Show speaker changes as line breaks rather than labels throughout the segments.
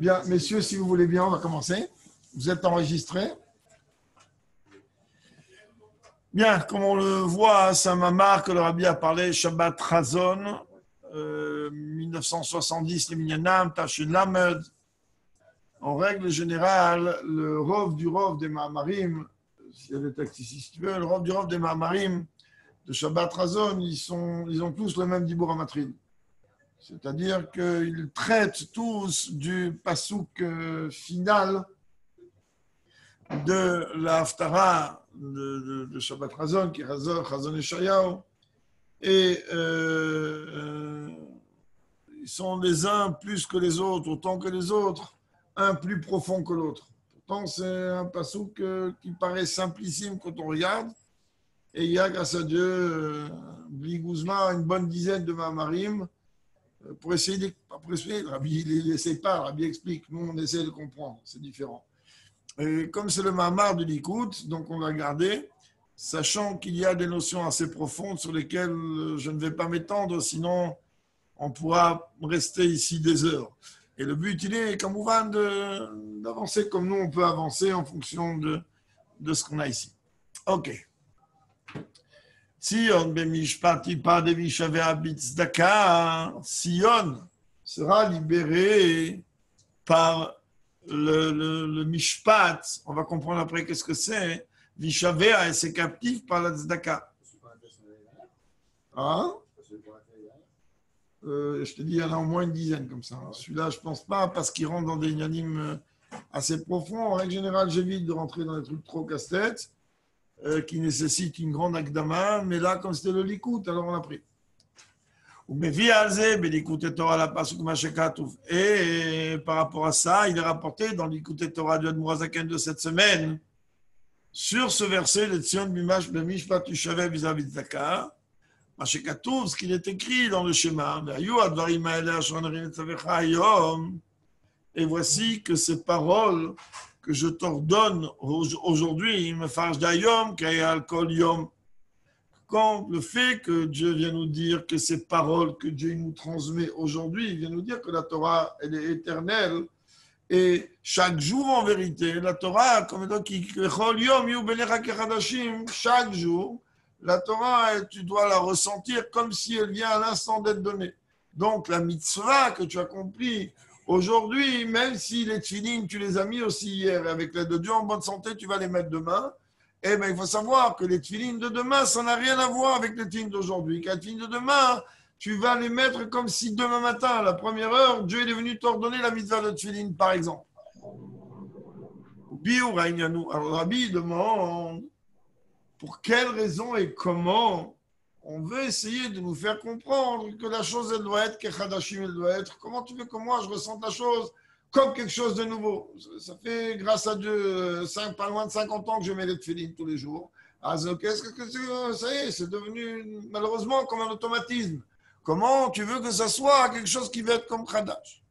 Bien, messieurs, si vous voulez bien, on va commencer. Vous êtes enregistrés. Bien, comme on le voit, ça m'a marqué, le rabbi a parlé Shabbat Razon, euh, 1970, les Minyanam, Lamed. En règle générale, le rov du rov des Mahamarim, s'il y a des textes ici, si tu veux, le rov du rov des Mahamarim de Shabbat Razon, ils, sont, ils ont tous le même Dibur Amatrid. C'est-à-dire qu'ils traitent tous du pasouk euh, final de la Haftara de, Shabbat Razon, qui est Razon, et euh, euh, ils sont les uns plus que les autres, autant que les autres, un plus profond que l'autre. Pourtant, c'est un pasouk qui paraît simplissime quand on regarde. Et il y a, grâce à Dieu, Bligouzma, une bonne dizaine de Mamarim pour essayer de. Essayer, le rabbi il n'essaie pas, le rabbi explique. Nous, on essaie de comprendre, c'est différent. Et comme c'est le Mahamar de l'Ikout, donc on va garder, sachant qu'il y a des notions assez profondes sur lesquelles je ne vais pas m'étendre, sinon on pourra rester ici des heures. Et le but, il est, comme on d'avancer comme nous, on peut avancer en fonction de, de ce qu'on a ici. OK. Sion sera libéré par le, le, le, mishpat. On va comprendre après qu'est-ce que c'est. Vishavea et ses captifs par la tzedaka. Hein? Euh, je te dis, il y en a au moins une dizaine comme ça. Celui-là, je pense pas, parce qu'il rentre dans des inanimes assez profonds. En règle générale, j'évite de rentrer dans des trucs trop casse-tête. Euh, qui nécessite une grande akdama, mais là, comme c'était le likout, alors on a pris. Et par rapport à ça, il est rapporté dans l'Ikout et Torah du Admourazaken de cette semaine, sur ce verset, le Tzion Bimash vis-à-vis de Zakar, ce qu'il est écrit dans le schéma, et voici que ces paroles que je t'ordonne aujourd'hui, me fasse d'ayom, alcool yom. Quand le fait que Dieu vient nous dire que ces paroles que Dieu nous transmet aujourd'hui, il vient nous dire que la Torah, elle est éternelle. Et chaque jour, en vérité, la Torah, comme donc, chaque jour, la Torah, tu dois la ressentir comme si elle vient à l'instant d'être donnée. Donc, la mitzvah que tu as compris Aujourd'hui, même si les tfilines, tu les as mis aussi hier, avec l'aide de Dieu en bonne santé, tu vas les mettre demain. Eh bien, il faut savoir que les tfilines de demain, ça n'a rien à voir avec les tfilines d'aujourd'hui. les tfilines de demain, tu vas les mettre comme si demain matin, à la première heure, Dieu est venu t'ordonner la mitzvah de tfilines, par exemple. Alors, Rabbi demande pour quelle raison et comment on veut essayer de nous faire comprendre que la chose, elle doit être, qu'Echadashim, elle doit être. Comment tu veux que moi, je ressente la chose comme quelque chose de nouveau? Ça fait, grâce à Dieu, pas loin de 50 ans que je mets les tefillines tous les jours. Ah, qu'est-ce que ça y est, c'est devenu malheureusement comme un automatisme. Comment tu veux que ça soit quelque chose qui va être comme Khadash?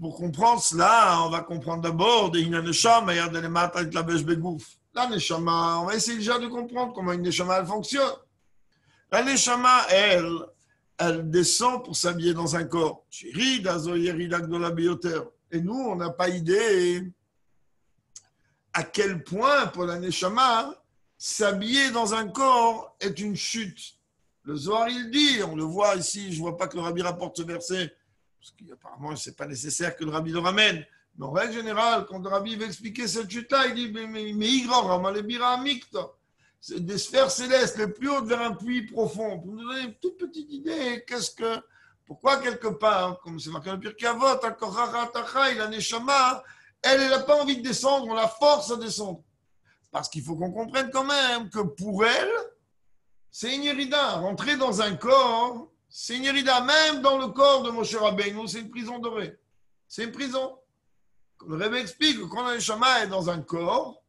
Pour comprendre cela, on va comprendre d'abord des Hinanesham, et de la Begouf. La Neshama, on va essayer déjà de comprendre comment une Neshama elle fonctionne. La Neshama, elle, elle descend pour s'habiller dans un corps. Et nous, on n'a pas idée à quel point, pour la Neshama, s'habiller dans un corps est une chute. Le Zohar, il dit, on le voit ici, je ne vois pas que le Rabbi rapporte ce verset, parce qu'apparemment, ce n'est pas nécessaire que le Rabbi le ramène. Mais en règle générale, quand le rabbi veut expliquer cette chute-là, il dit Mais c'est des sphères célestes les plus hautes vers un puits profond. Pour nous donner une toute petite idée, qu'est-ce que. Pourquoi quelque part, comme c'est marqué dans le Pirkavot, la Neshama, elle, elle n'a pas envie de descendre, on la force à descendre. Parce qu'il faut qu'on comprenne quand même que pour elle, c'est une hérida. Rentrer dans un corps, c'est une hérida. Même dans le corps de Moshe Rabbeinu, c'est une prison dorée. C'est une prison. Le Rebbe explique que quand un neshama est dans un corps,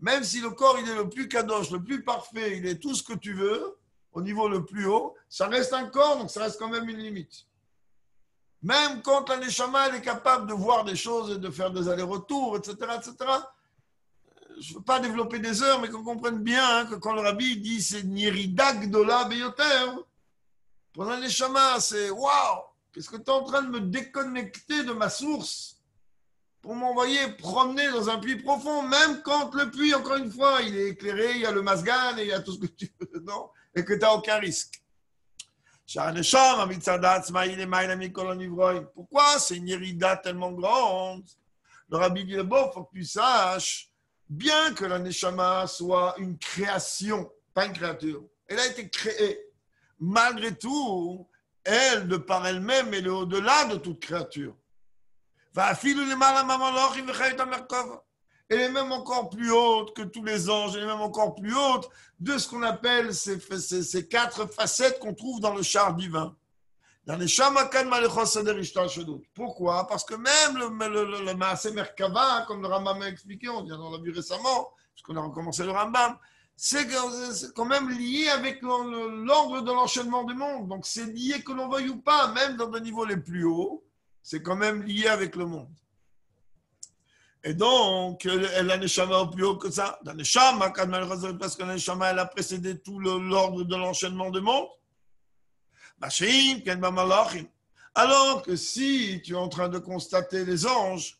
même si le corps est le plus kadosh, le plus parfait, il est tout ce que tu veux, au niveau le plus haut, ça reste un corps, donc ça reste quand même une limite. Même quand un neshama est capable de voir des choses et de faire des allers-retours, etc., etc., je ne veux pas développer des heures, mais qu'on comprenne bien hein, que quand le rabbi dit c'est Niridag de la Beyoter, pour un neshama, c'est waouh, Qu'est-ce que tu es en train de me déconnecter de ma source? Pour m'envoyer promener dans un puits profond, même quand le puits, encore une fois, il est éclairé, il y a le masgan et il y a tout ce que tu veux dedans, et que tu n'as aucun risque. Pourquoi? C'est une irida tellement grande Le rabbi dit, bon, il faut que tu saches, bien que la neshama soit une création, pas une créature, elle a été créée. Malgré tout, elle, de par elle-même, elle est au-delà de toute créature. Elle est même encore plus haute que tous les anges, elle est même encore plus haute de ce qu'on appelle ces, quatre facettes qu'on trouve dans le char divin. Dans les Pourquoi? Parce que même le, le, Merkava, comme le Rambam a expliqué, on l'a vu récemment, puisqu'on a recommencé le Rambam, c'est quand même lié avec l'ordre de l'enchaînement du monde. Donc c'est lié que l'on veuille ou pas, même dans des niveaux les plus hauts, c'est quand même lié avec le monde. Et donc, la Neshama au plus haut que ça. La Neshama, parce que la Neshama, elle a précédé tout l'ordre de l'enchaînement du monde. Alors que si tu es en train de constater les anges,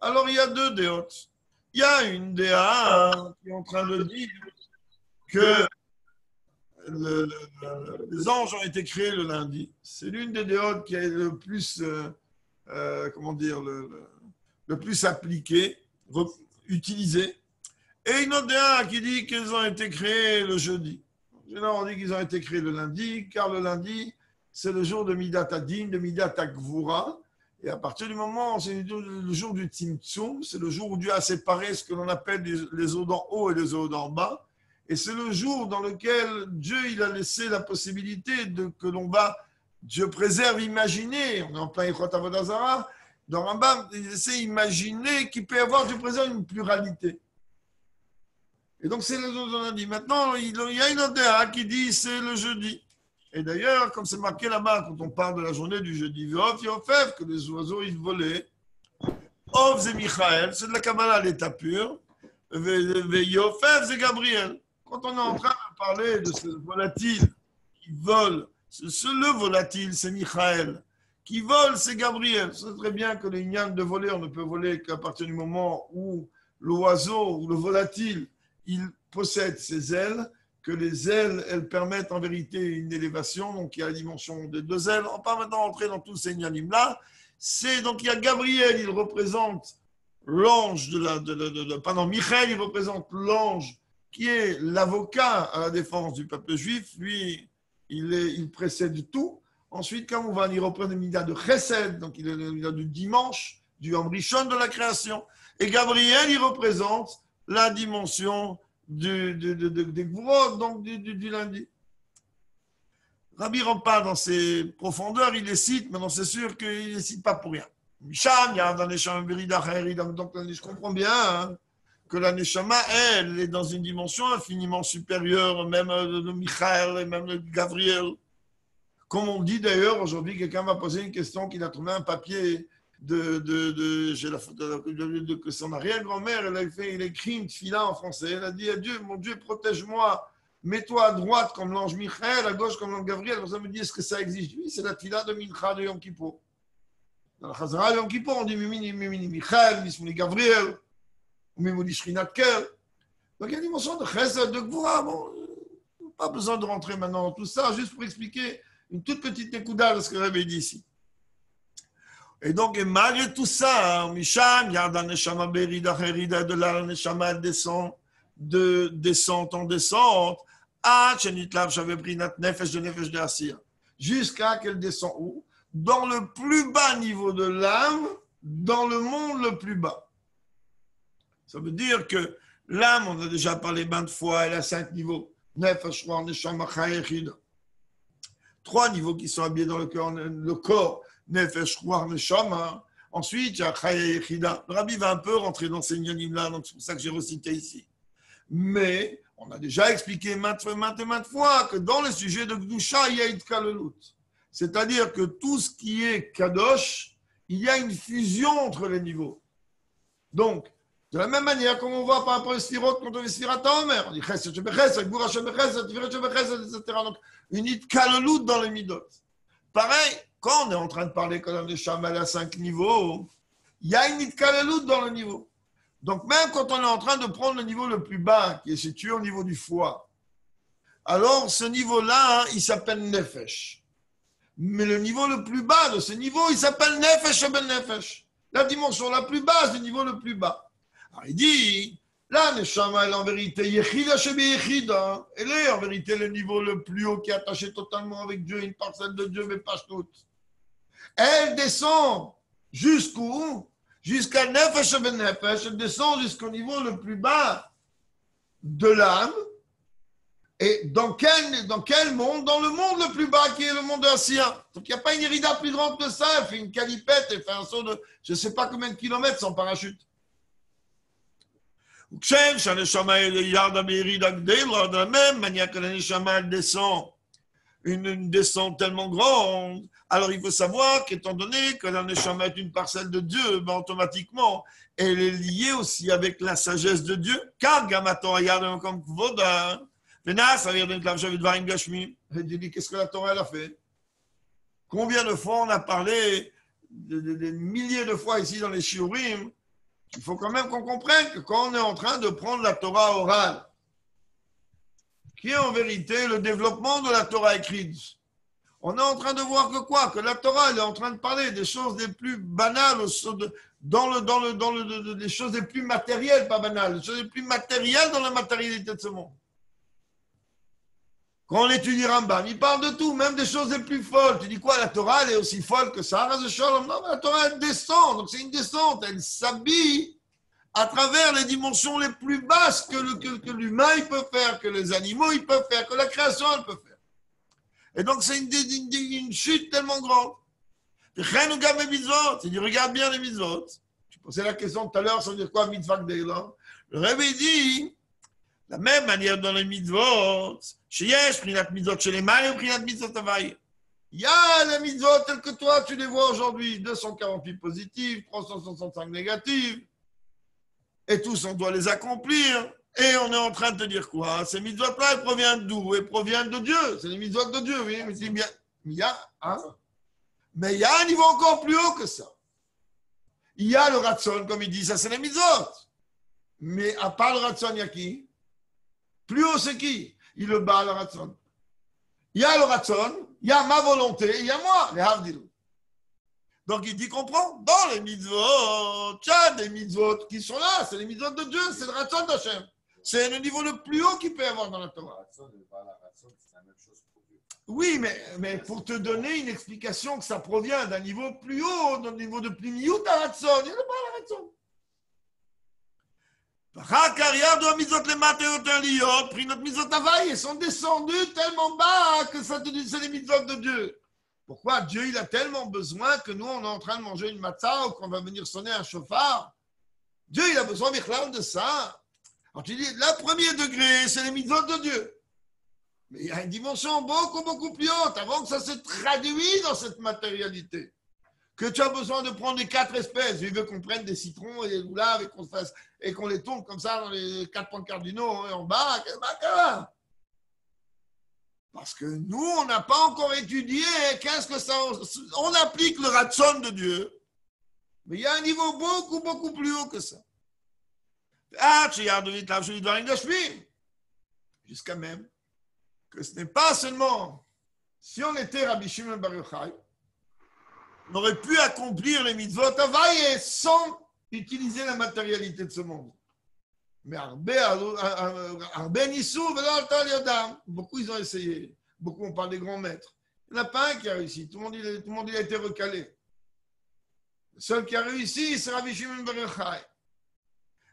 alors il y a deux déotes. Il y a une déa qui est en train de dire que les anges ont été créés le lundi. C'est l'une des déodes qui est le plus, euh, euh, comment dire, le, plus appliqué, utilisé. Et une autre déa qui dit qu'ils ont été créés le jeudi. Généralement, on dit qu'ils ont été créés le lundi, car le lundi, c'est le jour de Midat Adin, de Midat Gvura. Et à partir du moment, c'est le jour du Tzimtzum, c'est le jour où Dieu a séparé ce que l'on appelle les eaux d'en haut et les eaux d'en bas. Et c'est le jour dans lequel Dieu il a laissé la possibilité de, que l'on va, Dieu préserve, imaginer, on est en plein Ichot Avodazara, dans Rambam, il essaie d'imaginer qu'il peut y avoir, Dieu préserve, une pluralité. Et donc c'est le jour de lundi. Maintenant, il y a une autre qui dit c'est le jeudi. Et d'ailleurs, comme c'est marqué là-bas, quand on parle de la journée du jeudi, que les oiseaux ils volaient. Ov c'est Michael, c'est de la Kabbalah l'état pur. Yofef c'est Gabriel. Quand on est en train de parler de ce volatile qui vole, ce, le volatile, c'est Michael. Qui vole, c'est Gabriel. C'est très bien que les de voler, on ne peut voler qu'à partir du moment où l'oiseau ou le volatile, il possède ses ailes, que les ailes, elles permettent en vérité une élévation, donc il y a la dimension des deux ailes. On va maintenant entrer dans tous ces là C'est donc il y a Gabriel, il représente l'ange de la, de, de, pardon, Michael, il représente l'ange qui est l'avocat à la défense du peuple juif, lui, il, précède tout. Ensuite, quand on va, il reprend le Mida de Chesed, donc il est le Mida du dimanche, du Amrishon de la création. Et Gabriel, il représente la dimension du, du, des donc du, lundi. Rabbi rentre pas dans ses profondeurs, il les cite, mais non, c'est sûr qu'il ne les cite pas pour rien. Misham, il y a dans les chambres donc je comprends bien. Hein que la Neshama, elle, est dans une dimension infiniment supérieure, même de Michael et même de Gabriel. Comme on dit d'ailleurs, aujourd'hui, quelqu'un m'a posé une question qu'il a trouvé un papier de, de, de que son arrière-grand-mère, elle a fait, il écrit une fila en français. Elle a dit Adieu, mon Dieu, protège-moi, mets-toi à droite comme l'ange Michael, à gauche comme l'ange Gabriel. Ça me dit Est-ce que ça existe? Oui, c'est la fila de Mincha de Yom Kippur. Dans la Chazara Yom Kippur, on dit Mimini, Mimini Michael, Mimini Gabriel ou même au de cœur. Donc il y a une dimension de chesed, de gvoura. Bon, pas besoin de rentrer maintenant dans tout ça, juste pour expliquer une toute petite écoudale de ce que j'avais dit ici. Et donc, malgré tout ça, Misham, Yarda Neshama Berida Herida de la Neshama descend de descente en descente, à Chenitlav Shavebrinat Nefesh de Nefesh de Asir, jusqu'à qu'elle descend où? Dans le plus bas niveau de l'âme, dans le monde le plus bas. Ça veut dire que l'âme, on a déjà parlé maintes fois, elle a cinq niveaux. Trois niveaux qui sont habillés dans le corps. Le corps, Ensuite, il y a Le rabbi va un peu rentrer dans ces nyanim-là, donc c'est pour ça que j'ai recité ici. Mais on a déjà expliqué maintes, maintes et maintes fois que dans le sujet de Gdusha, il y a Itkalelut. C'est-à-dire que tout ce qui est Kadosh, il y a une fusion entre les niveaux. Donc, de la même manière, comme on voit par rapport à Stirot, quand on est Stirat Omer, on dit Chesed, Shebe Chesed, Gvura Shebe Chesed, Tiferet Shebe Chesed, etc. Donc, une dans les midot. Pareil, quand on est en train de parler qu'on a des chamal à cinq niveaux, il y a une itkalout dans le niveau. Donc même quand on est en train de prendre le niveau le plus bas, qui est situé au niveau du foie, alors ce niveau-là, hein, il s'appelle nefesh. Mais le niveau le plus bas de ce niveau, il s'appelle nefesh ben nefesh. La dimension la plus basse du niveau le plus bas. Il dit, la neshama, elle en vérité yechida yechida. Elle est en vérité le niveau le plus haut qui est attaché totalement avec Dieu, une parcelle de Dieu, mais pas toute. Elle descend jusqu'où? Jusqu'à nefesh ben nefesh. Elle descend jusqu'au niveau le plus bas de l'âme et dans quel, dans quel monde? Dans le monde le plus bas qui est le monde de la Donc il n'y a pas une irida plus grande que ça. Elle fait une calipette, elle fait un saut de je ne sais pas combien de kilomètres sans parachute. De la même manière que la Neshama descend, une, descente tellement grande, alors il faut savoir qu'étant donné que la Neshama est une parcelle de Dieu, ben automatiquement, elle est liée aussi avec la sagesse de Dieu. Car Gamaton regarde comme Voda, qu'est-ce que la Torah a fait? Combien de fois on a parlé, des milliers de fois ici dans les Shiurim, il faut quand même qu'on comprenne que quand on est en train de prendre la Torah orale, qui est en vérité le développement de la Torah écrite, on est en train de voir que quoi? Que la Torah elle est en train de parler des choses les plus banales, dans le, dans le, dans le, des choses les plus matérielles, pas banales, des choses les plus matérielles dans la matérialité de ce monde. Quand on étudie Rambam, il parle de tout, même des choses les plus folles. Tu dis quoi, la Torah, elle est aussi folle que ça Non, la Torah, elle descend, donc c'est une descente. Elle s'habille à travers les dimensions les plus basses que, l'humain il peut faire, que les animaux ils peuvent faire, que la création elle peut faire. Et donc c'est une, chute tellement grande. Tu dis, regarde bien les mitzvot. Tu posais la question tout à l'heure, ça veut dire quoi mitzvah Le réveil dit, la même manière dans les mitzvot, chez Yesh, Prinat mitzvot chez les mâles Prinat mitzvot Il y a les mitzvot tels que toi, tu les vois aujourd'hui, 248 positifs, 365 négatifs, et tous, on doit les accomplir. Et on est en train de te dire quoi? Ces mitzvot-là, elles proviennent d'où? Elles proviennent de Dieu. C'est les mitzvot de Dieu, oui. Mais il y a, hein? mais il y a un niveau encore plus haut que ça. Il y a le ratson, comme il dit, ça c'est les mitzvot. Mais à part le ratson, il y a qui? Plus haut, c'est qui? Il le bat, le ratson. Il y a le ratson, il y a ma volonté, il y a moi, les havdil. Donc il dit, comprends, dans les mitzvot, tu as des mitzvot qui sont là, c'est les mitzvot de Dieu, c'est le ratson d'Hachem. C'est le niveau le plus haut qu'il peut y avoir dans la Torah. Oui, mais, mais pour te donner une explication que ça provient d'un niveau plus haut, d'un niveau de plus à ratson, il n'y a pas la ratson. Pris notre mitzvot ils sont descendus tellement bas que ça te dit c'est les mitzvot de Dieu. Pourquoi Dieu il a tellement besoin que nous on est en train de manger une matzah ou qu'on va venir sonner un chauffard? Dieu il a besoin de ça. Alors tu dis, le premier degré, c'est les mitzvot de Dieu. Mais il y a une dimension beaucoup, beaucoup plus haute avant que ça se traduise dans cette matérialité que tu as besoin de prendre les quatre espèces. Il veut qu'on prenne des citrons et des goulaves et qu'on fasse et qu'on les tourne comme ça dans les quatre points cardinaux hein, en bas. Parce que nous, on n'a pas encore étudié qu'est-ce que ça. On applique le ratson de Dieu, mais il y a un niveau beaucoup, beaucoup plus haut que ça. Ah, Jusqu'à même que ce n'est pas seulement si on était Rabbi Shimon Bar Yochai, on aurait pu accomplir les mitzvot Havaï sans utiliser la matérialité de ce monde. Mais beaucoup ils ont essayé. Beaucoup on parle des grands maîtres. Il n'y en a pas un qui a réussi. Tout le monde, tout le monde il a été recalé. Le seul qui a réussi, c'est Rabbi Shimon Bar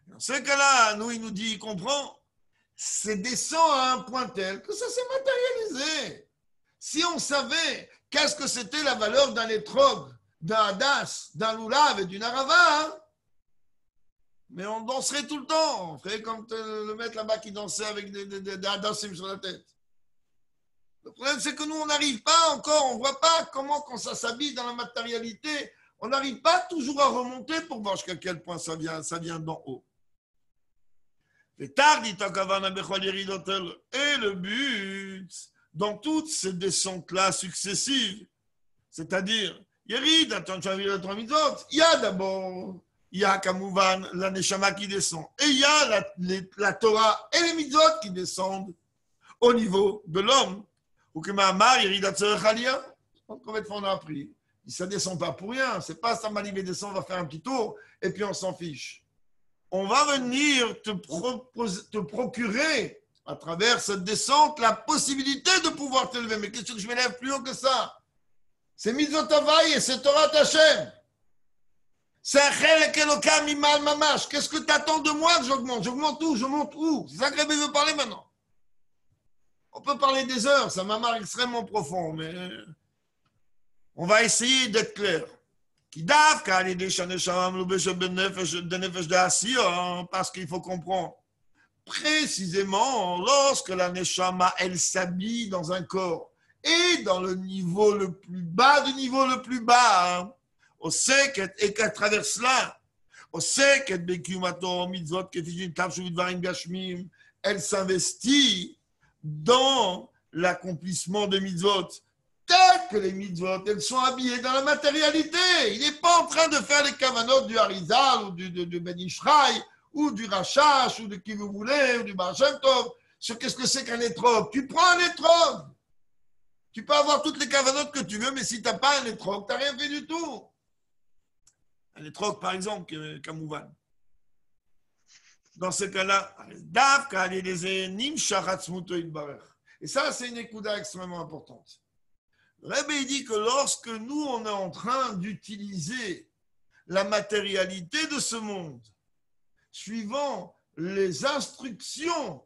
Dans ce cas-là, nous, il nous dit, il comprend, c'est descend à un point tel que ça s'est matérialisé. Si on savait qu'est-ce que c'était la valeur d'un étrog, d'un hadas, d'un loulav et d'une arava, hein? Mais on danserait tout le temps. On ferait comme le maître là-bas qui dansait avec des, des, sur la tête. Le problème, c'est que nous, on n'arrive pas encore, on ne voit pas comment, quand ça s'habille dans la matérialité, on n'arrive pas toujours à remonter pour voir jusqu'à quel point ça vient, ça vient d'en haut. Et le but, dans toutes ces descentes-là successives, c'est-à-dire, il y a d'abord, il y a Kamouvan, la Neshama qui descend, et il y a la, Torah et les mitzvot qui descendent au niveau de l'homme. Ou que Mahamar, Yerid Atzerechalia, combien de fois on a appris Ça ne descend pas pour rien, c'est pas ça, Malivé descend, on va faire un petit tour, et puis on s'en fiche. On va venir te, te procurer à travers cette descente, la possibilité de pouvoir t'élever. Mais qu'est-ce que je m'élève plus haut que ça? C'est Mitzvot et c'est Torah Tachem. C'est un Mimal Mamash. Qu'est-ce que tu attends de moi que j'augmente? J'augmente où Je monte où? C'est ça que veut parler maintenant. On peut parler des heures, ça m'a extrêmement profond, mais on va essayer d'être clair. Parce qu'il faut comprendre précisément lorsque la Neshama, elle s'habille dans un corps et dans le niveau le plus bas du niveau le plus bas, on sait qu'à travers cela, on sait elle s'investit dans l'accomplissement des mitzvot. Tel que les mitzvot, elles sont habillées dans la matérialité. Il n'est pas en train de faire les kavanotes du Harizal ou du, de, Ben ou du Rachash, ou de qui vous voulez, ou du Barshemtov, sur qu'est-ce que c'est qu'un étrog? Tu prends un étrog. Tu peux avoir toutes les cavanotes que tu veux, mais si tu n'as pas un étrog, tu n'as rien fait du tout. Un étrog, par exemple, Kamouvan. Dans ce cas-là, et ça, c'est une écouda extrêmement importante. Le dit que lorsque nous, on est en train d'utiliser la matérialité de ce monde suivant les instructions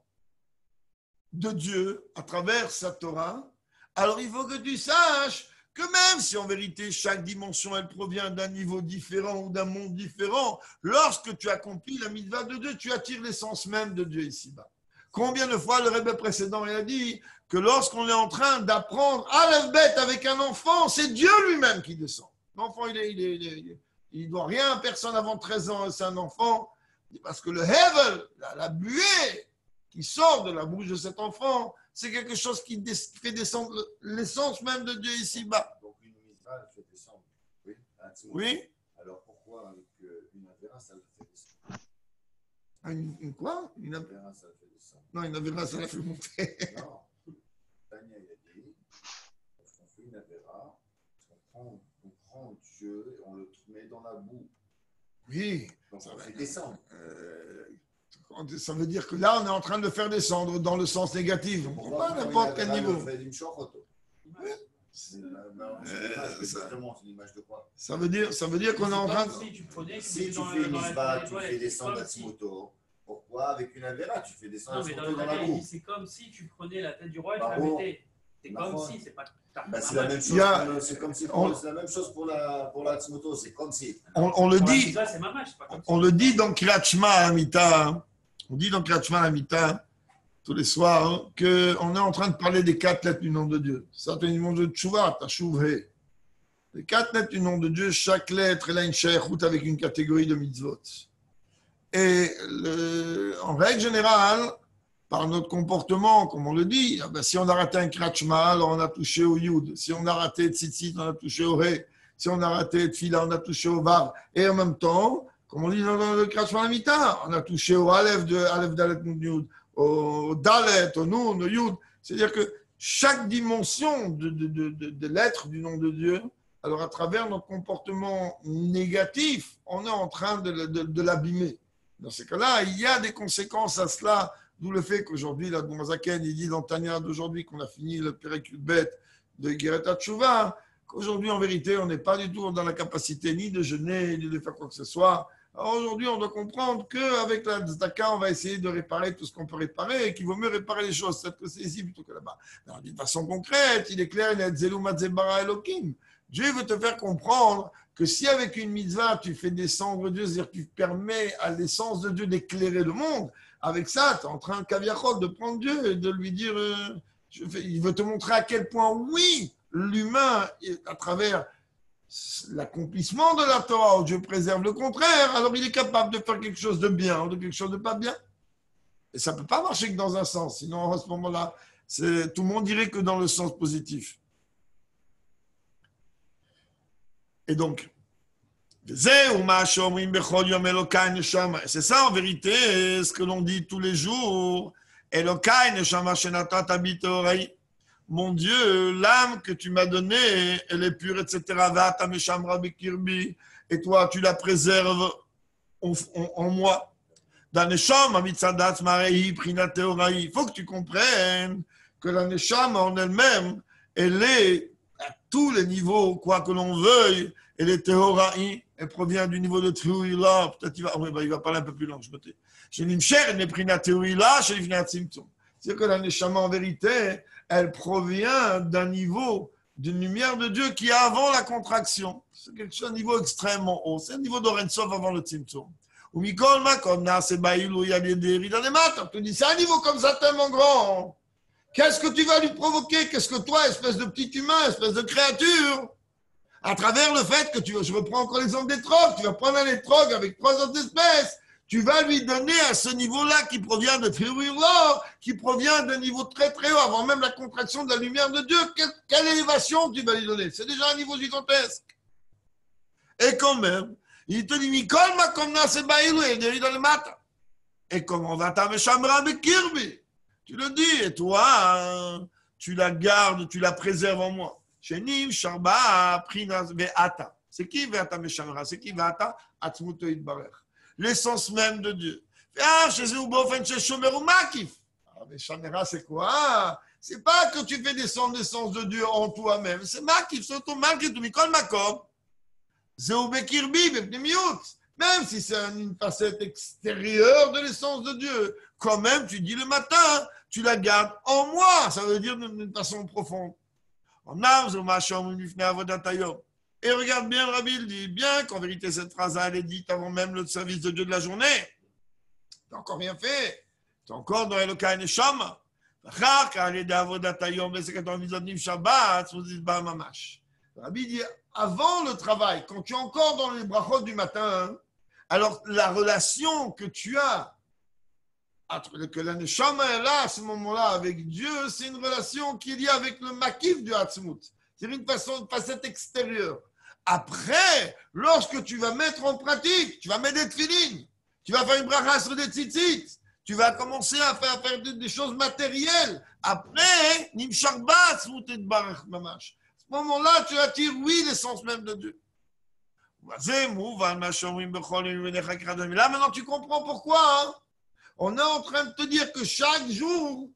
de Dieu à travers sa Torah, alors il faut que tu saches que même si en vérité chaque dimension elle provient d'un niveau différent ou d'un monde différent, lorsque tu accomplis la mitzvah de Dieu, tu attires l'essence même de Dieu ici-bas. Combien de fois le rébé précédent a dit que lorsqu'on est en train d'apprendre à bête avec un enfant, c'est Dieu lui-même qui descend. L'enfant, il ne doit rien à personne avant 13 ans, c'est un enfant. Parce que le hevel, la, buée qui sort de la bouche de cet enfant, c'est quelque chose qui fait descendre l'essence même de Dieu ici-bas.
Donc une mitzvah, fait descendre. Oui.
oui.
Alors pourquoi avec une avéra, ça le fait descendre?
Ah, une, quoi?
Une avéra, ça le fait descendre.
Non, une avéra, ça la fait monter.
non. Tania, il a dit, lorsqu'on fait une avéra, on prend, on prend Dieu et on le met dans la boue.
Oui.
Donc ça fait descendre.
Euh, ça veut dire que là, on est en train de le faire descendre dans le sens négatif. On ne pas à n'importe quel niveau. Ça veut dire, ça veut dire qu'on est en train.
Si tu, prenais, si tu fais une isba, tu fais descendre la Timoto. Pourquoi avec une Avera, tu fais descendre la Timoto dans la boue
C'est comme si tu prenais la tête du roi et tu la mettais. C'est comme si, c'est pas.
Bah, c'est la même chose. A... C'est comme si on... c'est la même chose pour la pour la. C'est comme si.
On, on le dit. on le dit dans Krachma Amita. On dit dans Krachma Amita tous les soirs hein, que on est en train de parler des quatre lettres du nom de Dieu. Ça, nom de Tchouva, Tachouvré. Les quatre lettres du nom de Dieu, chaque lettre, elle a une route avec une catégorie de mitzvot. Et en règle générale, par notre comportement, comme on le dit, ah ben, si on a raté un kratchma, alors on a touché au yud. Si on a raté tzitzit, on a touché au ré. Si on a raté fila, on a touché au var. Et en même temps, comme on dit dans le kratchma mita, on a touché au alef de alef dalet au dalet, au nun, au yud. C'est-à-dire que chaque dimension de, de, de, de l'être du nom de Dieu, alors à travers notre comportement négatif, on est en train de, l'abîmer. Dans ces cas-là, il y a des conséquences à cela D'où le fait qu'aujourd'hui, la Zaken, il dit dans Tania d'aujourd'hui qu'on a fini le Pérécule bête de Gereta Tchouva, qu'aujourd'hui, en vérité, on n'est pas du tout dans la capacité ni de jeûner, ni de faire quoi que ce soit. Aujourd'hui, on doit comprendre qu'avec la Zdaka, on va essayer de réparer tout ce qu'on peut réparer et qu'il vaut mieux réparer les choses, que c'est ici plutôt que là-bas. De façon concrète, il est clair, il y Elohim. Dieu veut te faire comprendre que si avec une mitzvah, tu fais descendre Dieu, c'est-à-dire que tu permets à l'essence de Dieu d'éclairer le monde, avec ça, tu es en train, de prendre Dieu et de lui dire, euh, il veut te montrer à quel point, oui, l'humain, à travers l'accomplissement de la Torah, où Dieu préserve le contraire, alors il est capable de faire quelque chose de bien ou de quelque chose de pas bien. Et ça ne peut pas marcher que dans un sens, sinon à ce moment-là, tout le monde dirait que dans le sens positif. Et donc, c'est ça en vérité ce que l'on dit tous les jours. Mon Dieu, l'âme que tu m'as donnée, elle est pure, etc. Et toi, tu la préserves en, moi. Il faut que tu comprennes que la Neshama en elle-même, elle est à tous les niveaux, quoi que l'on veuille, elle est Tehoraï, elle provient du niveau de Théoïla. Peut-être bah, il va parler un peu plus long, je me tais. Chez Nimcher, elle n'est pris Théoïla, chez Tzimtzum. C'est que la Neshama, en vérité, elle provient d'un niveau d'une lumière de Dieu qui est avant la contraction. C'est quelque chose, un niveau extrêmement haut. C'est un niveau d'Orensov avant le Tzimtzum. Ou Mikol Makom, Nase Baïlou, il y a des dérives dans les maths. On te dit, c'est un niveau comme ça tellement grand. Qu'est-ce que tu vas lui provoquer? Qu'est-ce que toi, espèce de petit humain, espèce de créature, à travers le fait que tu, je reprends encore l'exemple des trogues, tu vas prendre un étrogue avec trois autres espèces, tu vas lui donner à ce niveau-là qui provient de Firuillah, qui provient d'un niveau très très haut, avant même la contraction de la lumière de Dieu. Quelle, élévation tu vas lui donner? C'est déjà un niveau gigantesque. Et quand même, il te dit, Mikol ma c'est bailou, et il dans le matin. Et comment va ta méchamra avec Kirby? Tu le dis, et toi, hein, tu la gardes, tu la préserves en moi. Shenim, Sharba, Prinas, Ve'ata. C'est qui Ve'ata Meshamra? C'est qui Ve'ata? Atzmuto Idbarer. L'essence même de Dieu. Ah, Zoubofen, chez Shomer ou Makif. Ah, c'est quoi? C'est pas que tu fais descendre l'essence de Dieu en toi-même. C'est Makif, c'est ton malgré tout. Mikol Makom. Zéoubekirbi, Bepnemiut. Même si c'est une facette extérieure de l'essence de Dieu, quand même, tu dis le matin, tu la gardes en moi. Ça veut dire d'une façon profonde. Et regarde bien, Rabbi, il dit bien qu'en vérité, cette phrase, elle est dite avant même le service de Dieu de la journée. Tu n'as encore rien fait. Tu es encore dans Elokai Nesham. Rabbi dit, avant le travail, quand tu es encore dans les brachot du matin, alors la relation que tu as que la neshama est là à ce moment-là avec Dieu, c'est une relation qui est liée avec le makif du Hatzmut. C'est une façon, de facette extérieure. Après, lorsque tu vas mettre en pratique, tu vas mettre des tfilines, tu vas faire une bracha sur des tzitzit, tu vas commencer à faire, faire des, choses matérielles. Après, nimsharba et barach mamash. À ce moment-là, tu attires, oui, l'essence même de Dieu. Là, maintenant, tu comprends pourquoi. Hein? On est en train de te dire que chaque jour,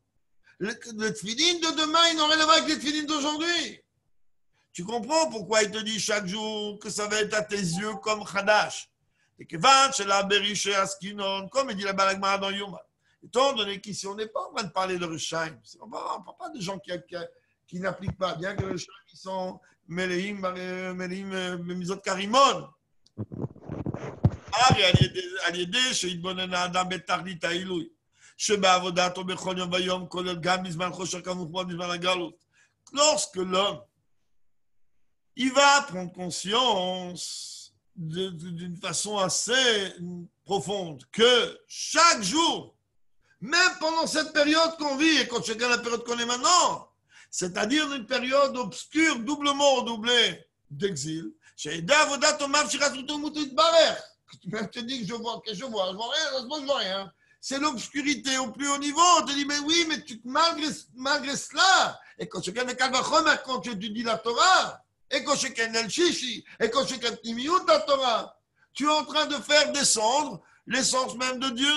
le, le de demain, il n'aurait rien à voir avec le tfilin d'aujourd'hui. Tu comprends pourquoi il te dit chaque jour que ça va être à tes yeux comme Khadash. Et que Askinon, comme il dit la Balagmara dans Yoma. Étant donné qu'ici, on n'est pas en train de parler de Rishaim. On ne parle pas de gens qui, n'appliquent pas, bien que Rishaim, ils sont Meleim, Meleim, Karimon. Lorsque l'homme il va prendre conscience d'une façon assez profonde que chaque jour, même pendant cette période qu'on vit et quand chacun la période qu'on est maintenant, c'est-à-dire une période obscure, doublement redoublée d'exil, même te dis que je vois, que je vois, je vois rien, je vois rien. C'est l'obscurité au plus haut niveau. On te dit, mais oui, mais tu, malgré, malgré cela, et quand tu tu dis la Torah, et quand tu tu la Torah, tu es en train de faire descendre l'essence même de Dieu.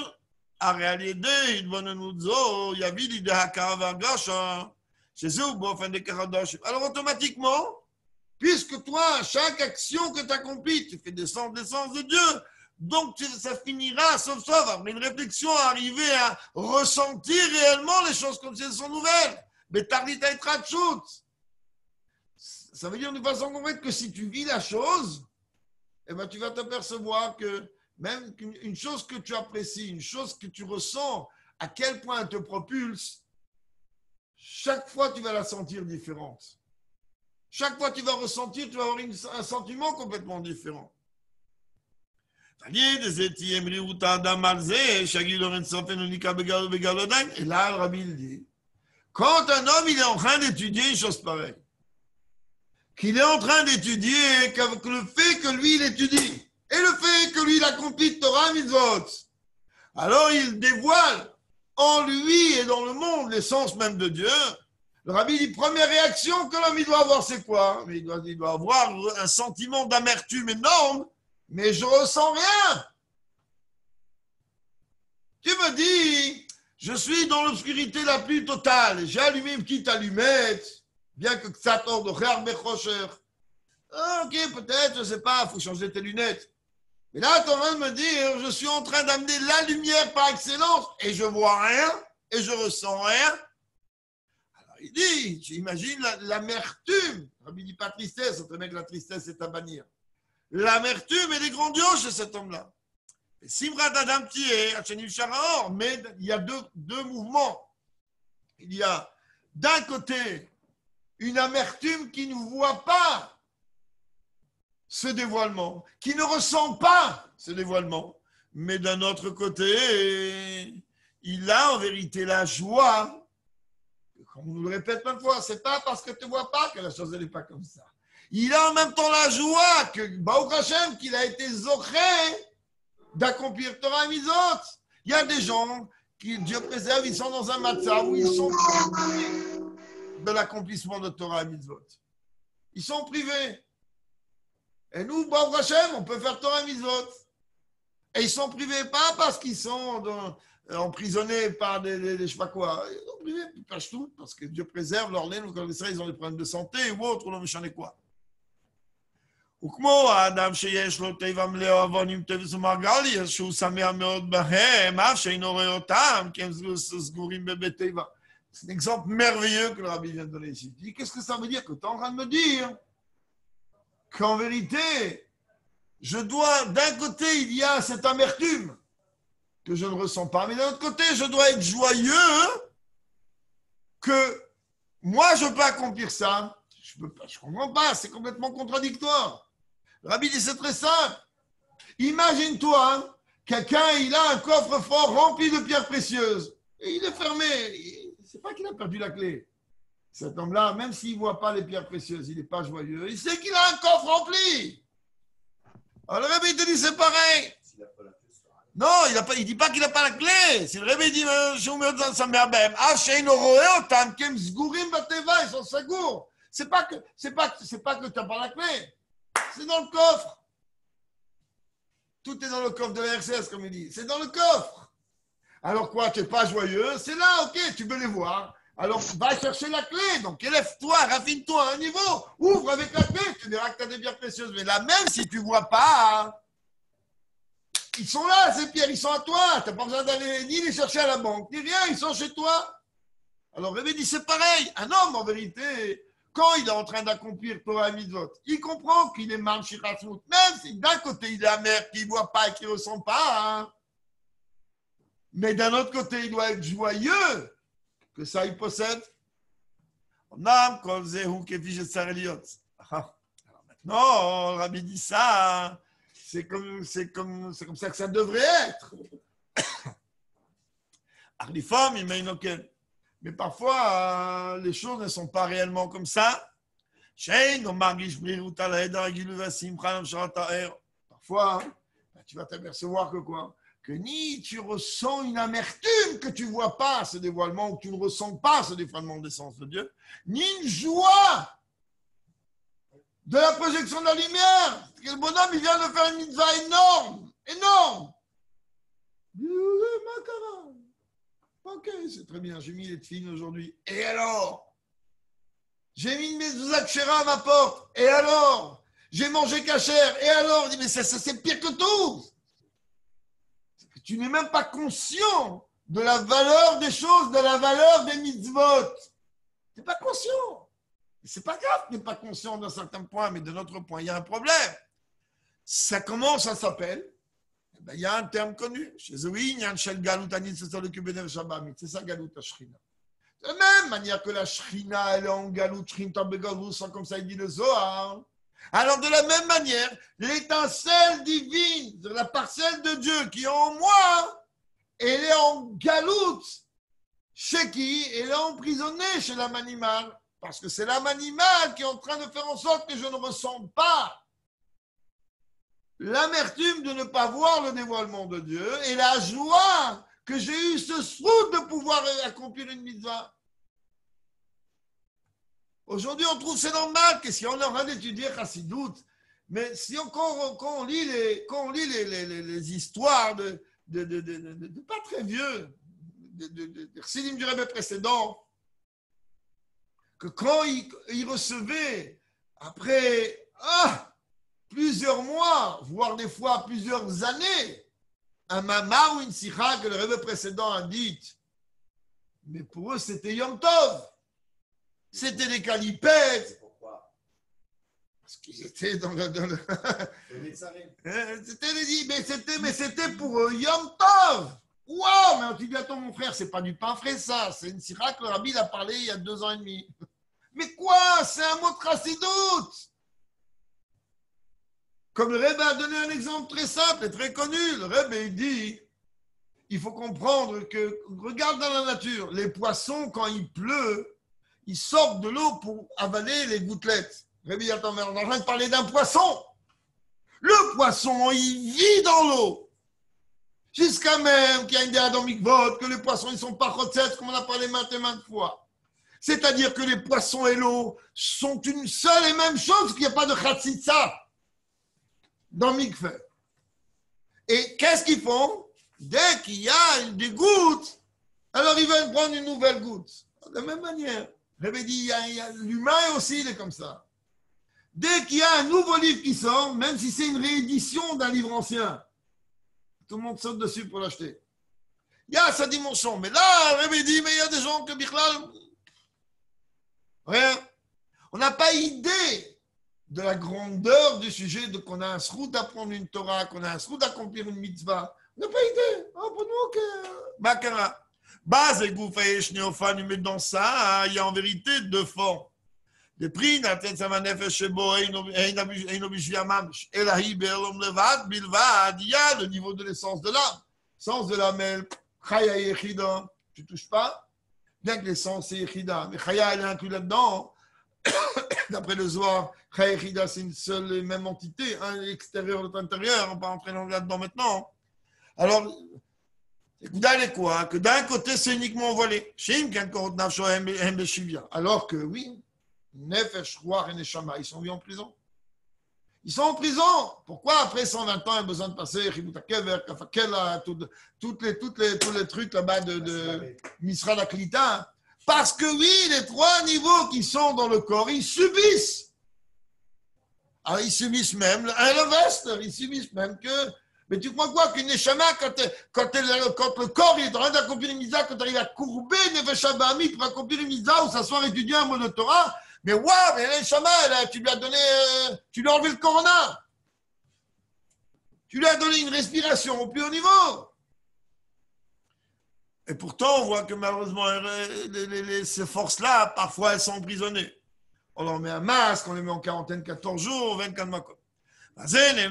En réalité, alors automatiquement, Puisque toi, chaque action que tu accomplis, tu fais descendre l'essence de Dieu. Donc ça finira, sauf sauf, mais une réflexion à arriver à ressentir réellement les choses comme si elles sont nouvelles. Mais tardita et Ça veut dire d'une façon concrète que si tu vis la chose, eh ben, tu vas t'apercevoir que même une chose que tu apprécies, une chose que tu ressens, à quel point elle te propulse, chaque fois tu vas la sentir différente. Chaque fois tu vas ressentir, tu vas avoir un sentiment complètement différent. Et là, le Rabbi dit Quand un homme il est en train d'étudier une chose pareille, qu'il est en train d'étudier, que le fait que lui il étudie, et le fait que lui il accomplit Torah Mitzvot, alors il dévoile en lui et dans le monde l'essence même de Dieu. Le rabbi dit première réaction que l'homme doit avoir, c'est quoi? Il doit, il doit avoir un sentiment d'amertume énorme, mais je ressens rien. Tu me dis, je suis dans l'obscurité la plus totale. J'ai allumé une petite allumette, bien que tombe de Ok, peut-être, je ne sais pas, il faut changer tes lunettes. Mais là, tu es me dire, je suis en train d'amener la lumière par excellence et je vois rien et je ressens rien. Alors il dit, j'imagine l'amertume. Rabbi dit pas tristesse, autre mec, la tristesse c'est à bannir. L'amertume, elle est grandiose chez cet homme-là. Simrat Adam mais il y a deux, deux mouvements. Il y a d'un côté une amertume qui ne voit pas ce dévoilement, qui ne ressent pas ce dévoilement, mais d'un autre côté, il a en vérité la joie. Comme on nous le répète plein de fois, c'est pas parce que tu ne vois pas que la chose n'est pas comme ça. Il a en même temps la joie que Baruch Hashem, qu'il a été zoché d'accomplir Torah Mizot. Il y a des gens qui, Dieu préserve, ils sont dans un matzah où ils sont de l'accomplissement de Torah Mitzvot. Ils sont privés. Et nous, Baruch Hashem, on peut faire Torah Mitzvot. Et ils sont privés pas parce qu'ils sont emprisonnés par des, des, des, je sais pas quoi. Ils sont privés, ils tout, parce que Dieu préserve leur laine, ou comme ça, ils ont des problèmes de santé ou autre, ou non, mais quoi. וכמו האדם שיש לו טבע מלא עוונים טבע ומרגליה, שהוא שמח מאוד בהם, אף שאינו רואה אותם, כי הם סגורים בבית טבע. C'est un exemple merveilleux que le rabbi vient de donner ici. Qu'est-ce que ça veut dire que tu es en train de me dire qu'en vérité, je dois, d'un côté, il y a cette amertume que je ne ressens pas, mais d'un autre côté, je dois être joyeux que moi, je peux accomplir ça. Je ne comprends pas, c'est complètement contradictoire. Le rabbi dit c'est très simple. Imagine-toi, hein, quelqu'un, il a un coffre-fort rempli de pierres précieuses et il est fermé. C'est pas qu'il a perdu la clé. Cet homme-là, même s'il ne voit pas les pierres précieuses, il n'est pas joyeux. Il sait qu'il a un coffre rempli. Alors le rabbi te dit c'est pareil. Non, il ne dit pas qu'il n'a pas la clé. Si le rabbi dit même, ah, ils sont secours. C'est pas que c'est pas c'est pas que tu n'as pas la clé. C'est dans le coffre. Tout est dans le coffre de la RCS, comme il dit. C'est dans le coffre. Alors quoi, tu n'es pas joyeux? C'est là, ok, tu veux les voir. Alors va chercher la clé. Donc élève-toi, raffine-toi à un niveau. Ouvre avec la clé, tu verras que tu as des pierres précieuses. Mais là, même si tu ne vois pas, ils sont là, ces pierres, ils sont à toi. Tu n'as pas besoin d'aller ni les chercher à la banque, ni rien, ils sont chez toi. Alors Rémi c'est pareil. Un homme, en vérité, quand il est en train d'accomplir Torah Mitzvot, il comprend qu'il est mal même si d'un côté il est amer, qu'il ne voit pas et qu'il ne ressent pas. Hein. Mais d'un autre côté, il doit être joyeux que ça il possède. Ah. Alors maintenant, Rabbi dit ça, c'est comme, c'est comme, c'est comme ça que ça devrait être. Mais parfois, euh, les choses ne sont pas réellement comme ça. Parfois, ben, tu vas t'apercevoir que quoi? Que ni tu ressens une amertume que tu ne vois pas ce dévoilement, que tu ne ressens pas ce dévoilement d'essence de Dieu, ni une joie de la projection de la lumière. Le bonhomme, il vient de faire une mitzvah énorme, énorme. Ok, c'est très bien, j'ai mis les filles aujourd'hui. Et alors J'ai mis mes akshera à ma porte. Et alors J'ai mangé cachère. Et alors dit, mais ça, c'est pire que tout. Tu n'es même pas conscient de la valeur des choses, de la valeur des mitzvot. Tu n'es pas conscient. C'est pas grave, tu n'es pas conscient d'un certain point, mais de notre point, il y a un problème. Ça commence, ça s'appelle ben, il y a un terme connu. Chez Zoui, c'est ça, Galut Ashrina. De même manière que la Shrina, elle est en Galut, Shrinta comme ça il dit le Zohar. Alors, de la même manière, l'étincelle divine la parcelle de Dieu qui est en moi, elle est en Galut. Chez qui? Il est emprisonné chez l'âme animale. Parce que c'est l'âme animale qui est en train de faire en sorte que je ne ressens pas l'amertume de ne pas voir le dévoilement de Dieu et la joie que j'ai eu ce souhait de pouvoir accomplir une mitzvah. Aujourd'hui, on trouve c'est normal. Que si on est en train d'étudier Chassidut, mais si on, quand, on, lit les, quand on lit les, histoires de, pas très vieux, de, de, du rêve précédent, que quand il, il recevait, après ah, plusieurs mois, voire des fois plusieurs années, un mama ou une sikha que le rêve précédent a dit, mais pour eux c'était Yom Tov, c'était des calipettes. Pourquoi Parce qu'ils étaient dans le. Dans le... Hein, c'était mais c'était, mais c'était pour eux Yom Tov. Waouh, mais on dit attends mon frère, c'est pas du pain frais ça, c'est une sirah que le rabbi a parlé il y a deux ans et demi. Mais quoi? C'est un mot de doute Comme le Rebbe a donné un exemple très simple et très connu, le Rebbe dit il faut comprendre que, regarde dans la nature, les poissons, quand il pleut, ils sortent de l'eau pour avaler les gouttelettes. On est en train de parler d'un poisson. Le poisson, il vit dans l'eau. Jusqu'à même qu'il y a une idée Mikvot, que les poissons, ils sont pas comme on a parlé maintes et maintes fois. C'est-à-dire que les poissons et l'eau sont une seule et même chose, qu'il n'y a pas de chatzitza dans Mikveh. Et qu'est-ce qu'ils font? Dès qu'il y a des gouttes, alors ils veulent prendre une nouvelle goutte. De la même manière, j'avais dit, l'humain aussi, il est comme ça. Dès qu'il y a un nouveau livre qui sort, même si c'est une réédition d'un livre ancien, tout le monde saute dessus pour l'acheter. Il y a sa dimension. Mais là, Rémi dit, mais il y a des gens que Bichlal. Rien. On n'a pas idée de la grandeur du sujet, de qu'on a un sroud d'apprendre une Torah, qu'on a un sroud d'accomplir une mitzvah. On n'a pas idée. Oh, pour nous, que. Ça, il y a en vérité deux formes. Le prix il y a le niveau de l'essence de l'âme. Sens de l'âme, tu touches pas, bien que l'essence yechida, mais chaya elle est inclus là-dedans. D'après le Zohar, chaya c'est une seule et même entité, un extérieur, l'autre intérieur, on va entrer là-dedans maintenant. Alors, c'est quoi Que d'un côté c'est uniquement volé. Alors que oui, Nefesh, et Neshama, ils sont mis en prison. Ils sont en prison. Pourquoi après 120 ans, il y a besoin de passer Kever, Kafakela, toutes les, toutes les, tous les trucs là-bas de, de Misra Laklita Parce que oui, les trois niveaux qui sont dans le corps, ils subissent. Alors, ils subissent même un veste, ils subissent même que. Mais tu crois quoi qu'une Neshama, quand, le corps est en train d'accomplir une misa, quand tu arrives à courber Nefesh Abami pour accomplir une misa ou s'asseoir étudier un monotora, mais waouh, mais là, tu lui as donné, euh, tu lui as enlevé le corona. Tu lui as donné une respiration au plus haut niveau. Et pourtant, on voit que malheureusement, ces forces-là, parfois, elles sont emprisonnées. On leur met un masque, on les met en quarantaine 14 jours, 24 mois. Et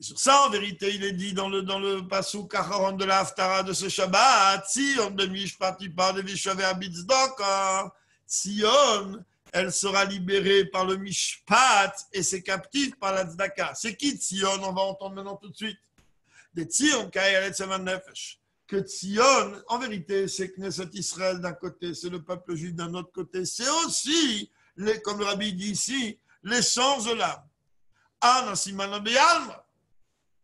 sur ça, en vérité, il est dit dans le, dans le Passou de la de ce Shabbat, si on ne parti par des Vishavé Abitzdok, Sion, elle sera libérée par le Mishpat et ses captifs par la Tzedaka. C'est qui Sion? On va entendre maintenant tout de suite. Des Sion, que Sion, en vérité, c'est Knesset Israël d'un côté, c'est le peuple juif d'un autre côté. C'est aussi, comme le rabbi dit ici, l'essence de l'âme.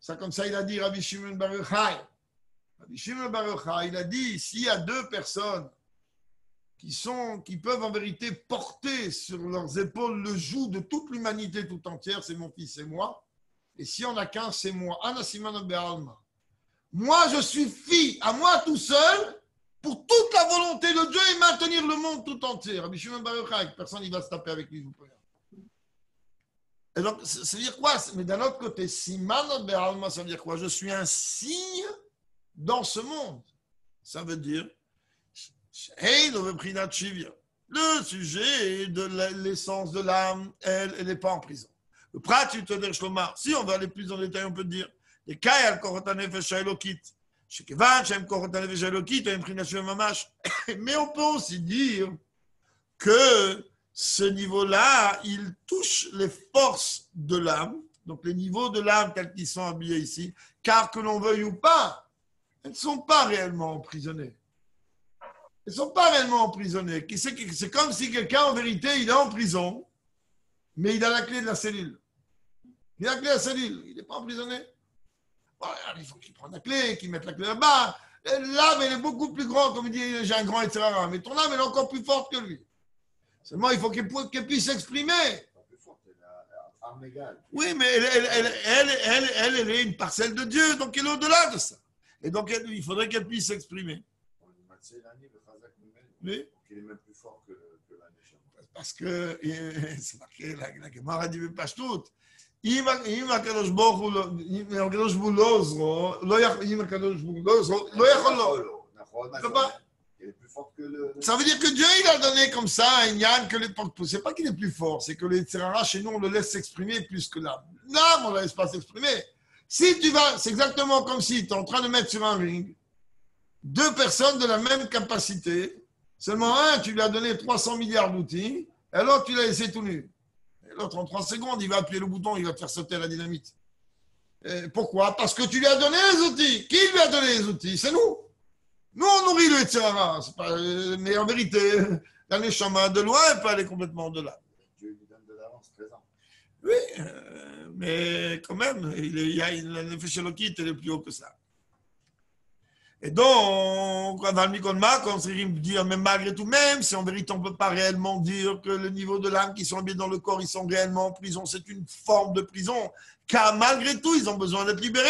Ça, comme ça, il a dit Rabbi Shimon Baruch Rabbi Shimon Baruch il a dit s'il y a deux personnes qui, peuvent en vérité porter sur leurs épaules le joug de toute l'humanité tout entière, c'est mon fils et moi. Et si on a qu'un, c'est moi. Moi, je suis à moi tout seul, pour toute la volonté de Dieu et maintenir le monde tout entier. Personne ne va se taper avec lui, vous Et donc, ça veut dire quoi? Mais d'un autre côté, Siman ça veut dire quoi? Je suis un signe dans ce monde. Ça veut dire le sujet de l'essence de l'âme, elle, elle n'est pas en prison. Le prat, si on va aller plus en détail, on peut dire Mais on peut aussi dire que ce niveau-là, il touche les forces de l'âme, donc les niveaux de l'âme tels qu'ils sont habillés ici, car que l'on veuille ou pas, elles ne sont pas réellement emprisonnées. Elles ne sont pas réellement emprisonnées. C'est comme si quelqu'un, en vérité, il est en prison, mais il a la clé de la cellule. Il a la clé de la cellule, il n'est pas emprisonné. il faut qu'il prenne la clé, qu'il mette la clé là-bas. L'âme, elle est beaucoup plus grande, comme il dit, j'ai un grand etc. Mais ton âme, elle est encore plus forte que lui. Seulement, il faut qu'elle puisse s'exprimer. Oui, mais elle, elle, elle, elle, est une parcelle de Dieu, donc elle est au-delà de ça. Et donc, il faudrait qu'elle puisse s'exprimer. Oui. Il est même plus fort que, Parce que, c'est marqué, la Gemara dit, pas tout. אם הקדוש ברוך הוא, אם הקדוש ברוך הוא לא עוזרו, אם הקדוש ברוך הוא לא עוזרו, לא יכול לו. נכון, נכון. ça veut dire que Dieu, il a donné comme ça un yann que les C'est pas qu'il est plus fort, c'est que les Tzerara, chez nous, on le laisse s'exprimer plus que l'âme. L'âme, on ne la laisse pas s'exprimer. Si tu vas, c'est exactement comme si tu es en train de mettre sur un ring deux personnes de la même capacité, seulement un, tu lui as donné 300 milliards d'outils, et l'autre, tu l'as laissé tout nu. Et l'autre, en 3 secondes, il va appuyer le bouton, il va te faire sauter la dynamite. pourquoi? Parce que tu lui as donné les outils. Qui lui a donné les outils? C'est nous. Nous, on nourrit le Etzerara. Mais en vérité, dans les chemins de loin, elle peut aller complètement de là. Dieu lui donne de l'avance, présent. Oui, euh, mais quand même, il, y a le Feshelokit, elle est plus haut que ça. Et donc, dans le Mikonma, on se dire, mais malgré tout, même si en vérité on ne peut pas réellement dire que le niveau de l'âme qui sont bien dans le corps, ils sont réellement en prison, c'est une forme de prison, car malgré tout, ils ont besoin d'être libérés.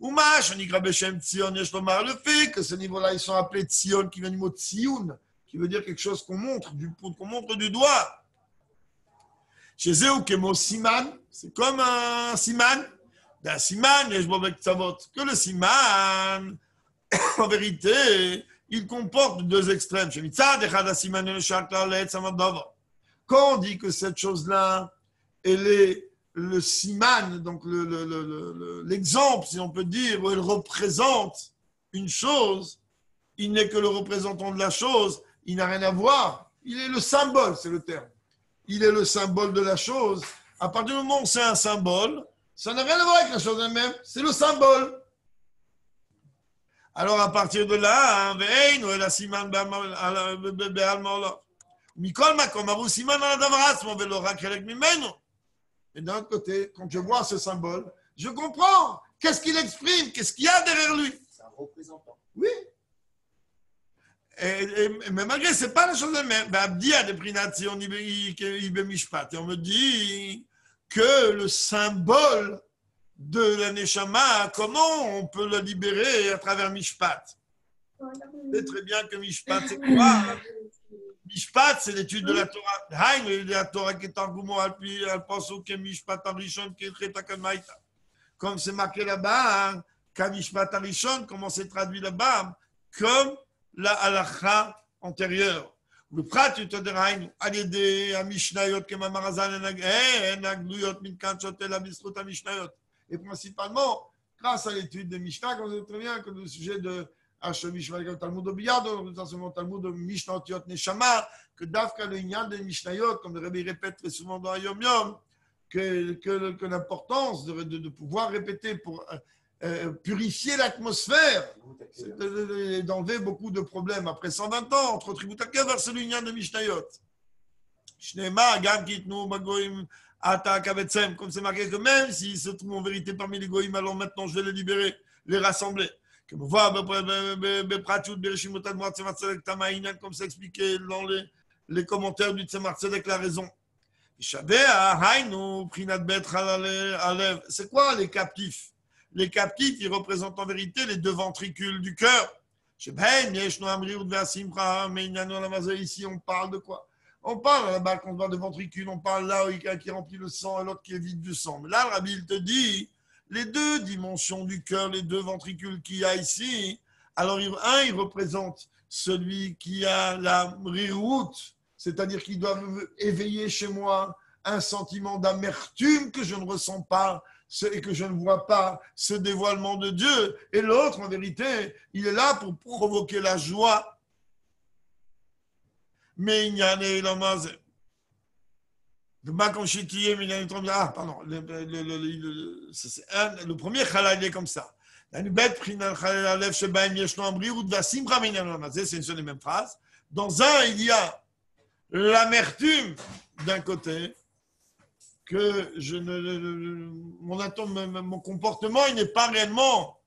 Uma, Shanikra Beshem Tzion, Yeshlomar, le fait que ce niveau-là, ils sont appelés Tzion, qui vient du mot Tzioun, qui veut dire quelque chose qu'on montre, du, qu'on montre du doigt. Chez eux, Kemo Siman, c'est comme un Siman. D'un Siman, que le Siman, en vérité, il comporte deux extrêmes. Quand on dit que cette chose-là, elle est le siman, donc l'exemple, si on peut dire, où elle représente une chose, il n'est que le représentant de la chose, il n'a rien à voir. Il est le symbole, c'est le terme. Il est le symbole de la chose. À partir du moment où c'est un symbole, ça n'a rien à voir avec la chose elle-même, c'est le symbole. Alors à partir de là, hein, et d'un autre côté, quand je vois ce symbole, je comprends qu'est-ce qu'il exprime, qu'est-ce qu'il y a derrière lui.
C'est un représentant.
Oui. Et, mais malgré, ce n'est pas la chose même. Ben, et on me dit que le symbole de la Neshama, comment on peut le libérer à travers Mishpat? C'est très bien que Mishpat, c'est quoi? Mishpat, c'est l'étude de la Torah. Haïm, l'étude de la Torah qui est en goumon, elle pense au Mishpat en Rishon, qui est traité Comme maïta. Comme c'est marqué là-bas, hein, Kamishpat en Rishon, comment c'est traduit là-bas, hein, comme la halakha antérieure. Le prat, tu te dérègnes, à l'aider, à Mishnayot, que Mamarazan, Nagnuyot, eh, Minkan, Chotel, Abistrut, à Mishnayot. Et principalement, grâce à l'étude de Mishnah, comme vous très bien, comme le sujet de Talmud notamment Talmud Mishnah Otiot Neshama, que Dafka le Inyan des Mishnayot, comme le Rabbi répète très souvent dans Yom Yom, que, que, que l'importance de, de, de, pouvoir répéter pour euh, euh purifier l'atmosphère, c'est d'enlever beaucoup de problèmes. Après 120 ans, entre Tributakev vers celui de Mishnayot. Comme c'est marqué que même s'ils se trouvent en vérité parmi les Goïm, alors maintenant je vais les libérer, les rassembler comme c'est expliqué dans les, les commentaires du Tzemar Tzedek, la raison. C'est quoi les captifs? Les captifs, ils représentent en vérité les deux ventricules du cœur. Ici, on parle de quoi? On parle là-bas quand on parle de ventricules, on parle là où il y a qui remplit le sang et l'autre qui est vide du sang. Mais là, le rabbi, il te dit les deux dimensions du cœur, les deux ventricules qu'il y a ici. Alors, un, il représente celui qui a la riroute, c'est-à-dire qu'il doit éveiller chez moi un sentiment d'amertume que je ne ressens pas et que je ne vois pas ce dévoilement de Dieu. Et l'autre, en vérité, il est là pour provoquer la joie. Mais il n'y a pas ah, pardon, le, le, le, le, le premier chalal est comme ça. C'est une seule et même phrase. Dans un, il y a l'amertume d'un côté, que je ne, mon, atome, mon comportement il n'est pas réellement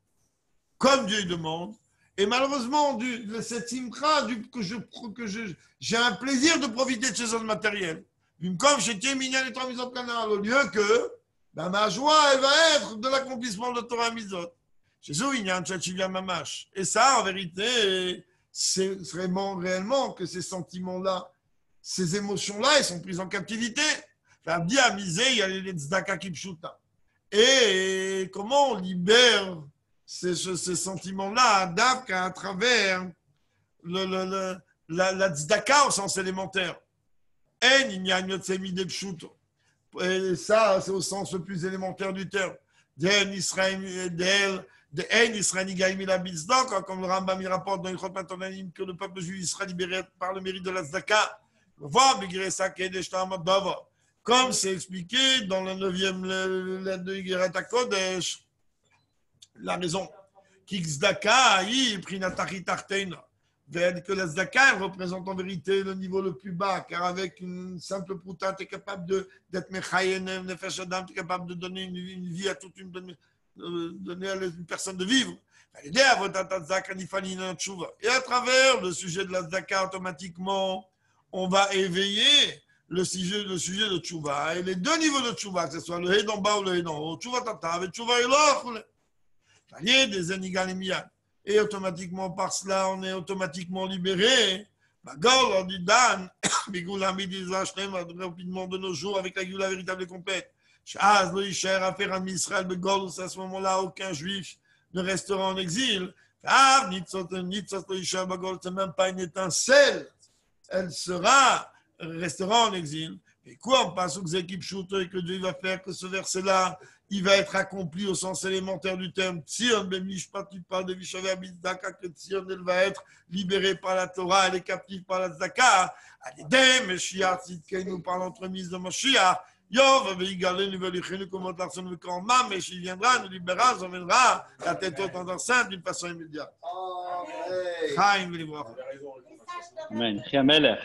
comme Dieu demande. Et malheureusement, du, cette simcha, du, que je que je, j'ai un plaisir de profiter de ces choses matérielles. Comme j'étais mignon et trois mises canal, au lieu que ben, ma joie, elle va être de l'accomplissement de Torah misot. Jésus, il y a un mamash. Et ça, en vérité, c'est vraiment réellement que ces sentiments-là, ces émotions-là, elles sont prises en captivité. L'abdi a misé, il y a les tzedaka kipshuta. Et comment on libère ces, sentiments-là à travers le, la, la au sens élémentaire? Et ça, c'est au sens le plus élémentaire du terme. Den Israël, de En Israël, comme le Rambam il rapporte dans Ilchot Matonanim que le peuple juif sera libéré par le mérite de la Dava comme c'est expliqué dans la neuvième lettre de Yigeret Kodesh, la raison. Kixdaka, que la Zdaka représente en vérité le niveau le plus bas, car avec une simple prouta, tu es capable d'être Mechayen, Nefesh Adam, tu es capable de donner une, vie à toute une, donner à une personne de vivre. Et à travers le sujet de la Zdaka, automatiquement, on va éveiller le sujet, le sujet de Tchouva. Et les deux niveaux de Tchouva, que ce soit le Hé d'en bas ou le Hé d'en haut, Tchouva Tata et Tchouva Eloch, des et automatiquement, par cela, on est automatiquement libéré. Bagol, on dit Dan, Bigoula Midizla Shrem, rapidement de nos jours, avec la Gula véritable et complète. Shaz, le Isher, à Israël, Begol, à ce moment-là, aucun juif ne restera en exil. Ah, Nitzot, Nitzot, le Isher, Bagol, c'est même pas une étincelle. Elle sera restera en exil. Et quoi, on passe aux équipes shooter et que Dieu va faire que ce verset-là, il va être accompli au sens élémentaire du terme. Tzion, Bemishpat, tu parles de Vishavé Abizdaka, que Tzion, elle va être libérée par la Torah, elle est captive par la Zaka. Meshiach, Tzidkei, nous parle entremise de Mashiach. Yov, Veigalé, l'arson le camp, mais il viendra, nous libérera, nous emmènera la tête haute en enceinte d'une façon immédiate. Amen.
Amen. Amen.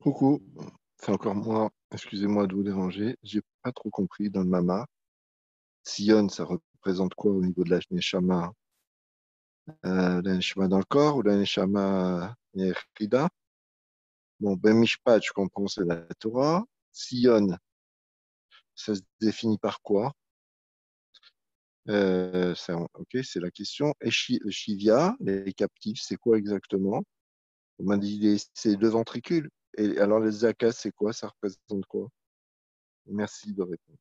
Coucou, c'est encore moi. Excusez-moi de vous déranger. J'ai pas trop compris dans le Mama. Sion, ça représente quoi au niveau de la Neshama euh, La dans le corps ou la Neshama Yerida? Bon, Ben Mishpat, je comprends, c'est la Torah. Sion, ça se définit par quoi? Euh, Ok, c'est la question. Et Shivia, les captifs, c'est quoi exactement? On m'a dit c'est deux ventricules. Et alors les zakas, c'est quoi? Ça représente quoi? Merci de répondre.